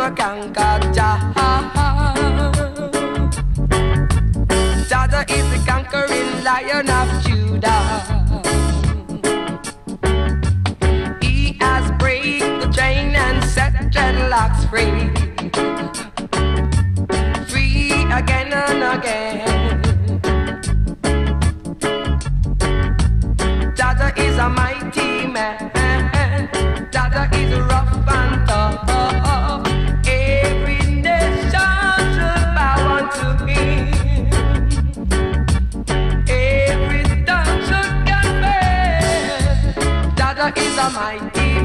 never, never conquer Jah. Jah is the conquering lion of Judah. He has break the chain and set dreadlocks free. Free again and again. is a mighty